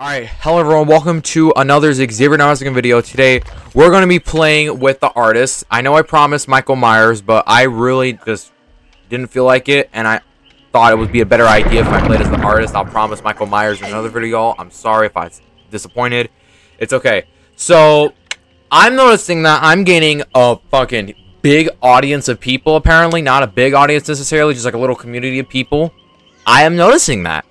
Alright, hello everyone, welcome to another Xavier Nausicaa video. Today, we're going to be playing with the artist. I know I promised Michael Myers, but I really just didn't feel like it, and I thought it would be a better idea if I played as the artist. I'll promise Michael Myers in another video. I'm sorry if I disappointed. It's okay. So, I'm noticing that I'm gaining a fucking big audience of people, apparently. Not a big audience necessarily, just like a little community of people. I am noticing that.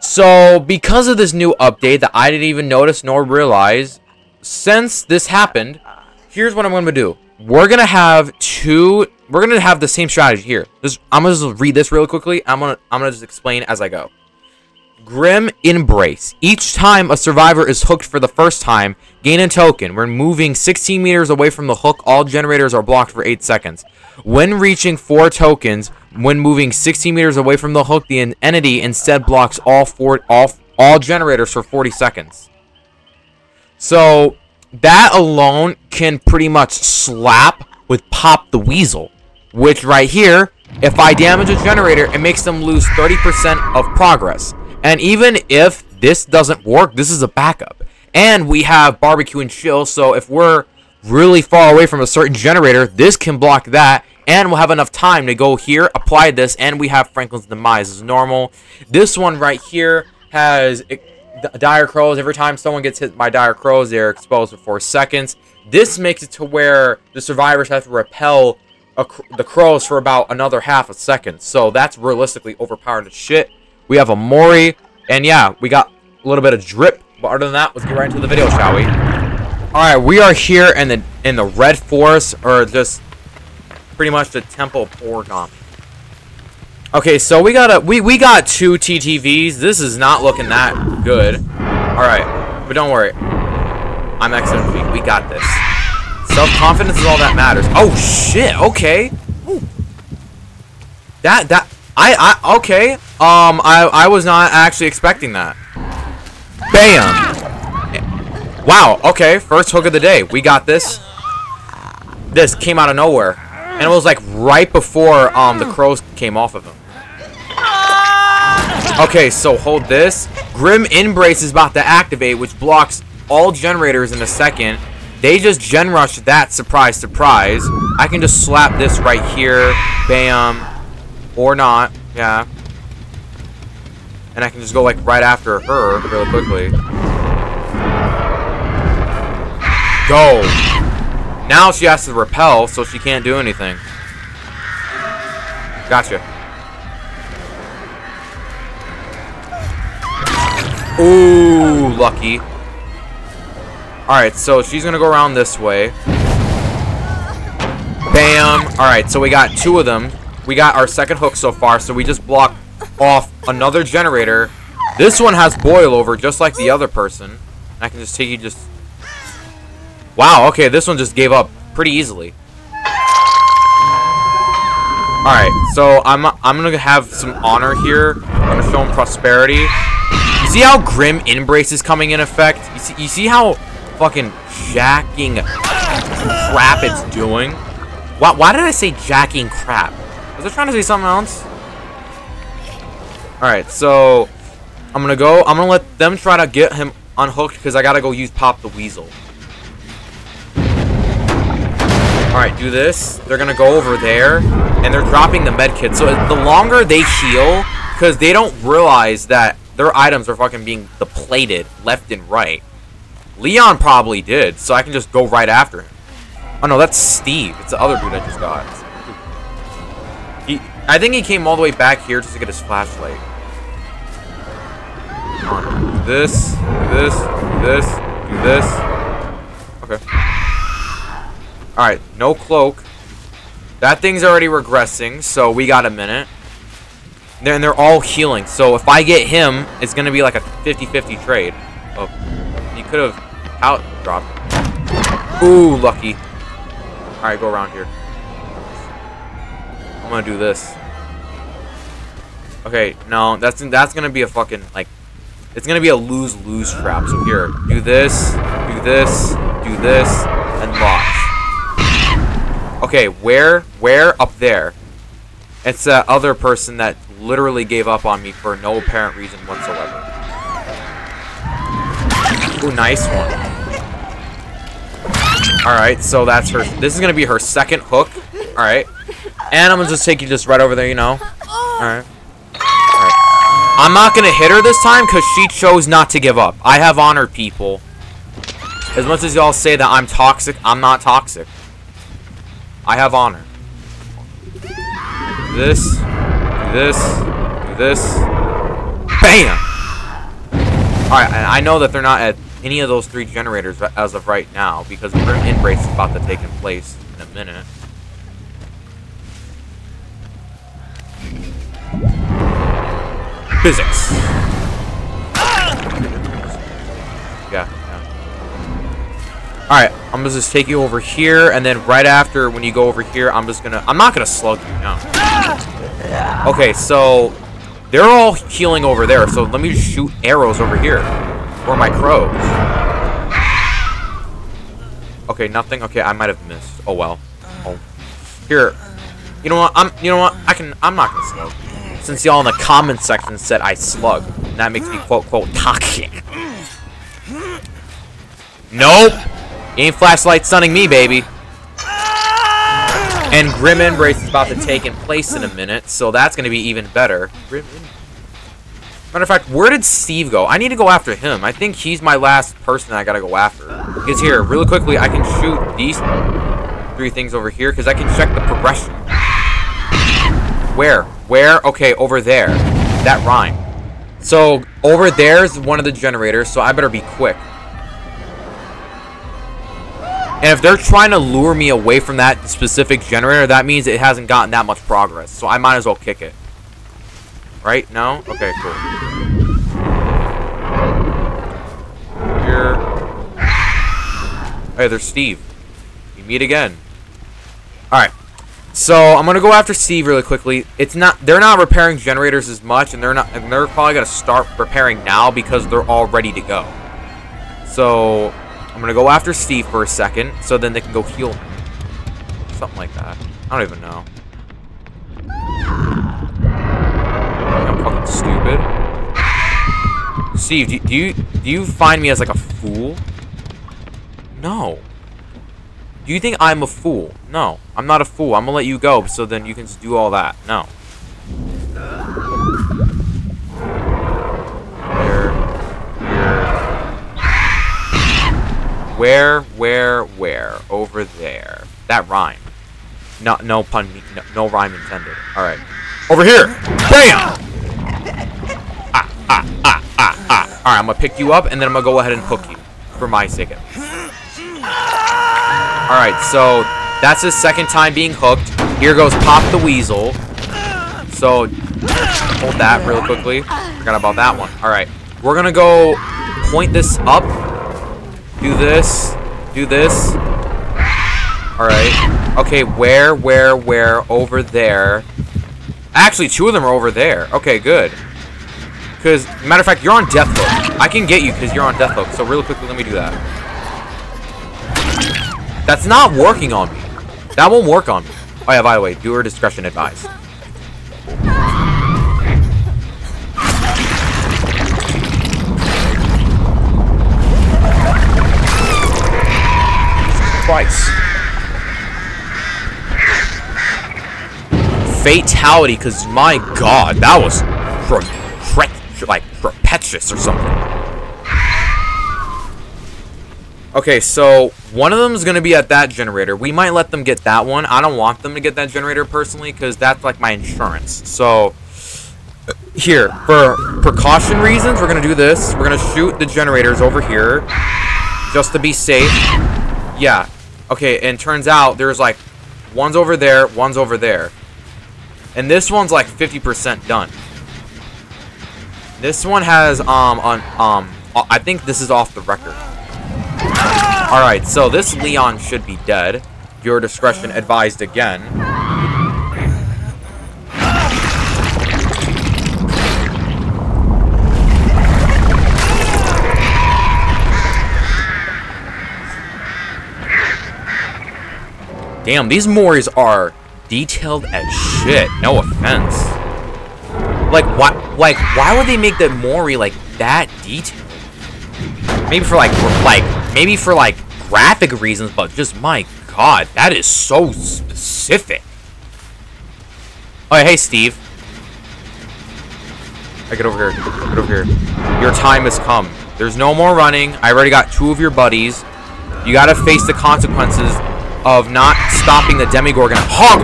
So, because of this new update that I didn't even notice nor realize, since this happened, here's what I'm going to do. We're going to have two, we're going to have the same strategy here. I'm going to just read this really quickly. I'm going to, I'm going to just explain as I go. Grim Embrace. Each time a survivor is hooked for the first time, gain a token. When moving 16 meters away from the hook, all generators are blocked for 8 seconds. When reaching 4 tokens, when moving 16 meters away from the hook, the entity instead blocks all four all, all generators for 40 seconds. So, that alone can pretty much slap with Pop the Weasel. Which right here, if I damage a generator, it makes them lose 30% of progress. And even if this doesn't work, this is a backup. And we have barbecue and chill, so if we're really far away from a certain generator, this can block that, and we'll have enough time to go here, apply this, and we have Franklin's Demise as normal. This one right here has dire crows. Every time someone gets hit by dire crows, they're exposed for 4 seconds. This makes it to where the survivors have to repel the crows for about another half a second. So that's realistically overpowered as shit. We have a Mori, and yeah, we got a little bit of drip. But other than that, let's get right into the video, shall we? Alright, we are here in the in the red forest, or just pretty much the temple of origami. Okay, so we got a we we got two TTVs. This is not looking that good. All right, but don't worry. I'm XMG. We got this. Self-confidence is all that matters. Oh shit. Okay. Ooh. That that I I okay. Um I I was not actually expecting that. Bam. Wow. Okay. First hook of the day. We got this. This came out of nowhere. And it was like right before um the crows came off of him. Okay, so hold this. Grim Embrace is about to activate, which blocks all generators in a second. They just gen rush that, surprise, surprise. I can just slap this right here. Bam. Or not. Yeah. And I can just go like right after her really quickly. Go. Now she has to repel, so she can't do anything. Gotcha. Ooh, lucky. Alright, so she's gonna go around this way. Bam. Alright, so we got two of them. We got our second hook so far, so we just blocked off another generator. This one has boil over, just like the other person. I can just take you just... Wow, okay, this one just gave up pretty easily. Alright, so I'm I'm gonna have some honor here. I'm gonna show him prosperity. You see how Grim Embrace is coming in effect? You see, you see how fucking jacking crap it's doing? Why, why did I say jacking crap? Was I trying to say something else? Alright, so I'm gonna go. I'm gonna let them try to get him unhooked because I gotta go use Pop the Weasel. Alright, do this. They're gonna go over there, and they're dropping the med kit. So the longer they heal, because they don't realize that their items are fucking being depleted left and right. Leon probably did, so I can just go right after him. Oh no, that's Steve. It's the other dude I just got. He, I think he came all the way back here just to get his flashlight. This, do this, do this, do this. Okay. Alright, no cloak. That thing's already regressing, so we got a minute. And they're all healing, so if I get him, it's going to be like a 50-50 trade. Oh, he could have out dropped. Ooh, lucky. Alright, go around here. I'm going to do this. Okay, no, that's that's going to be a fucking, like, it's going to be a lose-lose trap. So here, do this, do this, do this, and lock. Okay, where? Where? Up there. It's that other person that literally gave up on me for no apparent reason whatsoever. Ooh, nice one. Alright, so that's her. This is going to be her second hook. Alright. And I'm going to just take you just right over there, you know. Alright. I'm not going to hit her this time because she chose not to give up. I have honor, people. As much as y'all say that I'm toxic, I'm not toxic. I have honor. This. This. This. BAM! Alright, I know that they're not at any of those three generators as of right now, because Grim Embrace is about to take in place in a minute. Physics. Alright, I'm gonna just take you over here, and then right after, when you go over here, I'm just gonna... I'm not gonna slug you, no. Okay, so... They're all healing over there, so let me just shoot arrows over here. For my crows. Okay, nothing? Okay, I might have missed. Oh, well. Oh. Here. You know what? I'm. You know what? I can. I'm not gonna slug. Since y'all in the comment section said I slug, that makes me quote quote toxic. Nope. Game flashlight stunning me, baby. And Grim Embrace is about to take in place in a minute, so that's going to be even better. Grim Matter of fact, where did Steve go? I need to go after him. I think he's my last person I gotta go after. Because here, really quickly, I can shoot these three things over here, because I can check the progression. Where? Where? Okay, over there. That rhyme. So, over there's one of the generators, so I better be quick. And if they're trying to lure me away from that specific generator, that means it hasn't gotten that much progress. So I might as well kick it. Right? No? Okay, cool. Here. Hey, there's Steve. We meet again. Alright. So, I'm gonna go after Steve really quickly. It's not they're not repairing generators as much, and they're not and they're probably gonna start repairing now because they're all ready to go. So I'm gonna go after Steve for a second, so then they can go heal me. Something like that. I don't even know. I'm fucking stupid. Steve, do, do you do you find me as like a fool? No. Do you think I'm a fool? No, I'm not a fool. I'm gonna let you go so then you can just do all that. No. Where, where, where? Over there. That rhyme. No, no pun, no, no rhyme intended. All right. Over here. Bam! Ah, ah, ah, Alright, I'm gonna pick you up, and then I'm gonna go ahead and hook you. For my sake. Alright, so that's his second time being hooked. Here goes Pop the Weasel. So, hold that real quickly. Forgot about that one. Alright, we're gonna go point this up. Do this. Do this. Alright. Okay, where, where, where? Over there. Actually, two of them are over there. Okay, good. Because, matter of fact, you're on death hook. I can get you because you're on death hook. So really quickly, let me do that. That's not working on me. That won't work on me. Oh yeah, by the way, viewer discretion advised. Fatality, because my god, that was like Petrus or something. Okay, so one of them is going to be at that generator. We might let them get that one. I don't want them to get that generator personally because that's like my insurance. So here, for precaution reasons, we're going to do this. We're going to shoot the generators over here just to be safe. Yeah. Okay, and turns out there's like one's over there, one's over there. And this one's like 50% done. This one has, um, on, um, I think this is off the record. Alright, so this Leon should be dead. Your discretion advised again. Damn, these Moris are detailed as shit. No offense. Like, why, like, why would they make the Mori, like, that detailed? Maybe for like, like, maybe for like graphic reasons, but just my god, that is so specific. Oh, hey, Steve. I get over here. Get over here. Your time has come. There's no more running. I already got two of your buddies. You gotta face the consequences of not stopping the Demigorgon. Hog!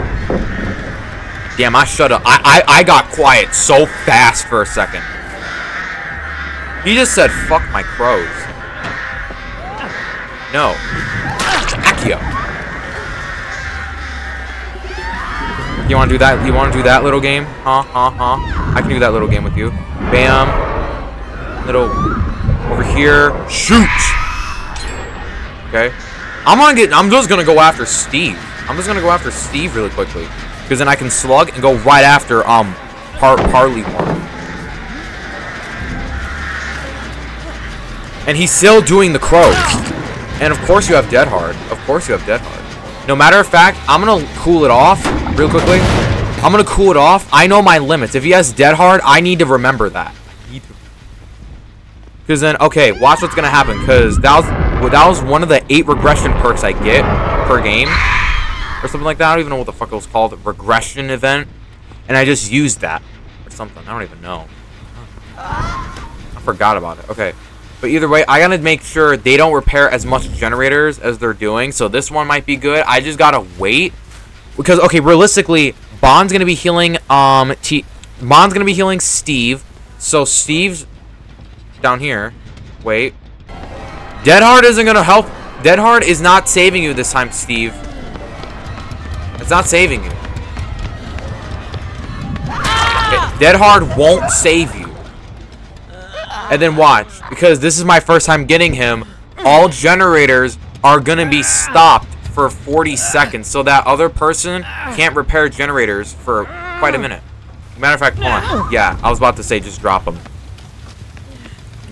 Damn, I shut up. I, I, I got quiet so fast for a second. He just said, fuck my crows. No. Accio. You want to do that? You want to do that little game? Huh? Huh? Huh? I can do that little game with you. Bam. Little over here. Shoot. Okay. I'm gonna get. I'm just gonna go after Steve. I'm just gonna go after Steve really quickly, because then I can slug and go right after um Par Parley one. And he's still doing the crows. And of course you have Dead Hard. Of course you have Dead Hard. No matter of fact, I'm gonna cool it off real quickly. I'm gonna cool it off. I know my limits. If he has Dead Hard, I need to remember that. Because then, okay, watch what's gonna happen. Because that was well, that was one of the eight regression perks I get per game, or something like that. I don't even know what the fuck it was called. Regression event, and I just used that or something. I don't even know. I forgot about it. Okay. But either way, I gotta make sure they don't repair as much generators as they're doing. So this one might be good. I just gotta wait. Because, okay, realistically, Bond's gonna be healing, um, T Bond's gonna be healing Steve. So Steve's down here. Wait. Dead Hard isn't gonna help. Dead Hard is not saving you this time, Steve. It's not saving you. Dead Hard won't save you. And then watch, because this is my first time getting him, all generators are gonna be stopped for 40 seconds, so that other person can't repair generators for quite a minute. Matter of fact, hold on. Yeah, I was about to say just drop him.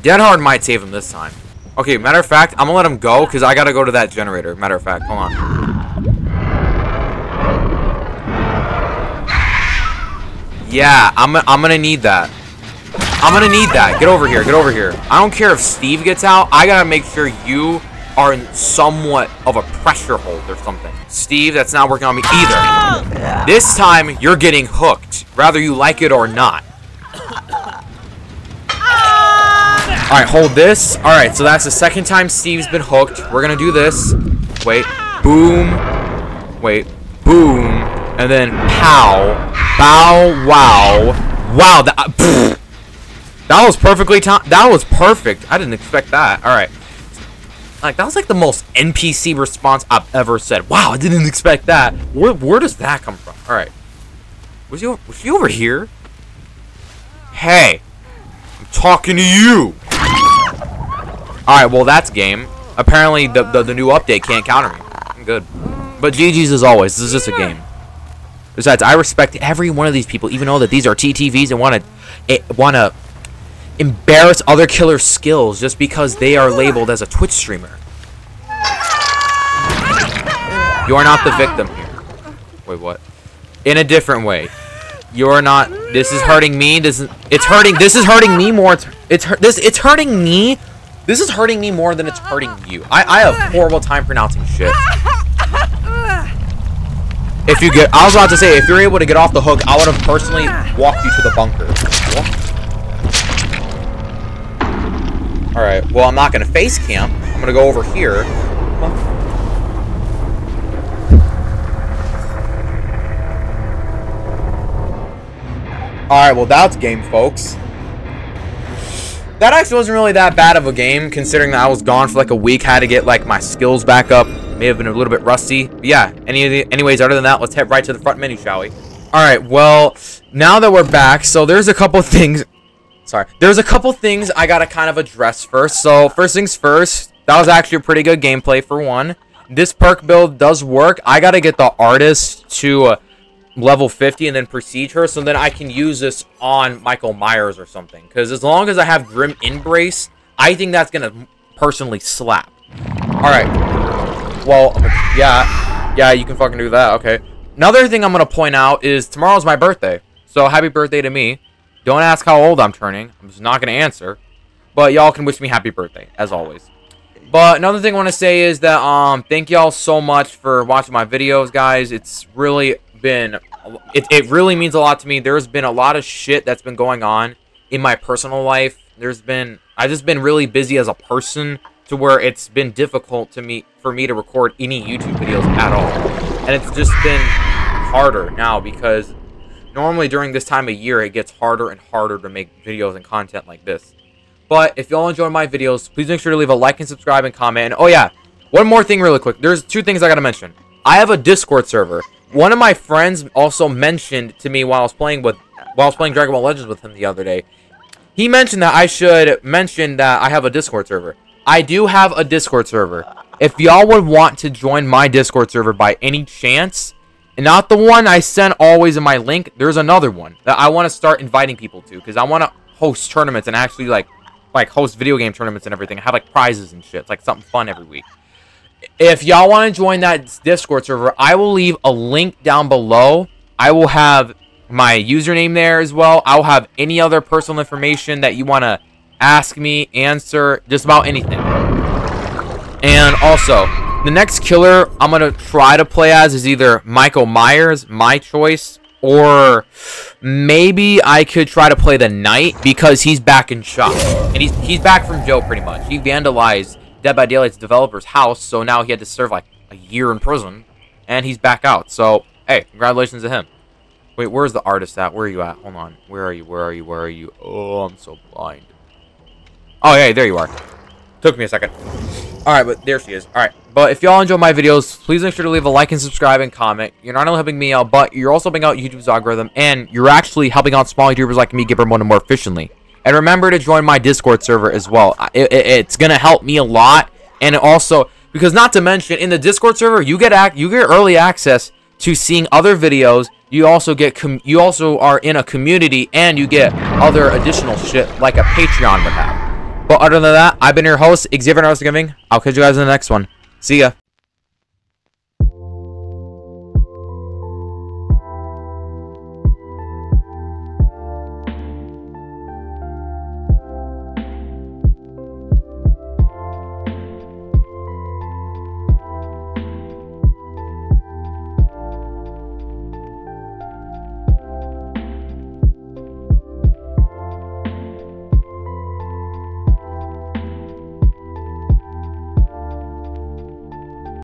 Dead Hard might save him this time. Okay, matter of fact, I'm gonna let him go because I gotta go to that generator. Matter of fact, hold on. Yeah, I'm, I'm gonna need that. I'm gonna need that. Get over here. Get over here. I don't care if Steve gets out. I gotta make sure you are in somewhat of a pressure hold or something. Steve, that's not working on me either. This time, you're getting hooked, whether you like it or not. Alright, hold this. Alright, so that's the second time Steve's been hooked. We're gonna do this. Wait. Boom. Wait. Boom. And then pow. Bow. Wow. Wow. That, uh, that was perfectly timed. That was perfect. I didn't expect that. Alright. Like, that was like the most NPC response I've ever said. Wow, I didn't expect that. Where, where does that come from? Alright. Was he, was he over here? Hey. I'm talking to you. Alright, well, that's game. Apparently, the, the, the new update can't counter me. I'm good. But GG's as always. This is just a game. Besides, I respect every one of these people, even though that these are TTVs and want to eh, want to embarrass other killer skills just because they are labeled as a Twitch streamer. You are not the victim here. Wait, what? In a different way. You're not. This is hurting me. This is. It's hurting. This is hurting me more. It's. It's this. It's hurting me. This is hurting me more than it's hurting you. I. I have horrible time pronouncing shit. If you get, I was about to say, if you're able to get off the hook, I would have personally walked you to the bunker. Alright, well, I'm not to face camp. I'm to go over here. Alright, well, that's game, folks. That actually wasn't really that bad of a game, considering that I was gone for like a week, had to get like my skills back up. May have been a little bit rusty. But yeah, any, anyways, other than that, let's head right to the front menu, shall we? Alright, well, now that we're back, so there's a couple things... Sorry. There's a couple things I gotta kind of address first. So, first things first, that was actually a pretty good gameplay for one. This perk build does work. I gotta get the artist to... Uh, level 50 and then prestige her so then I can use this on Michael Myers or something. Because as long as I have Grim Embrace, I think that's to personally slap. Alright. Well, yeah. Yeah, you can fucking do that. Okay. Another thing I'm to point out is tomorrow's my birthday. So happy birthday to me. Don't ask how old I'm turning. I'm just not to answer. But y'all can wish me happy birthday, as always. But another thing I want to say is that um, thank y'all so much for watching my videos, guys. It's really been, it, it really means a lot to me. There's been a lot of shit that's been going on in my personal life. There's been, I've just been really busy as a person to where it's been difficult to me for me to record any YouTube videos at all. And it's just been harder now because normally during this time of year it gets harder and harder to make videos and content like this. But if y'all enjoy my videos, please make sure to leave a like and subscribe and comment. And oh yeah, one more thing really quick. There's two things I gotta mention. I have a Discord server. One of my friends also mentioned to me while I was playing with while I was playing Dragon Ball Legends with him the other day. He mentioned that I should mention that I have a Discord server. I do have a Discord server. If y'all would want to join my Discord server by any chance, and not the one I send always in my link, there's another one that I want to start inviting people to because I want to host tournaments and actually like like host video game tournaments and everything. I have like prizes and shit. It's like something fun every week. If y'all want to join that Discord server, I will leave a link down below. I will have my username there as well. I'll have any other personal information that you want to ask me, answer, just about anything. And also, the next killer I'm going to try to play as is either Michael Myers, my choice, or maybe I could try to play the Knight because he's back in shop. And he's, he's back from jail pretty much. He vandalized Dead by Daylight's developer's house, so now he had to serve like a year in prison. And he's back out. So, hey, congratulations to him. Wait, where's the artist at? Where are you at? Hold on. Where are you? Where are you? Where are you? Oh, I'm so blind. Oh, hey, there you are. Took me a second. Alright, but there she is. Alright, but if y'all enjoy my videos, please make sure to leave a like and subscribe and comment. You're not only helping me out, but you're also helping out YouTube's algorithm, and you're actually helping out small YouTubers like me get promoted more efficiently. And remember to join my Discord server as well. It, it, it's going to help me a lot, and also, because not to mention, in the Discord server, you get ac you get early access to seeing other videos. You also get you also are in a community, and you get other additional shit like a Patreon would have. But other than that, I've been your host, Xavier Gaming. I'll catch you guys in the next one. See ya.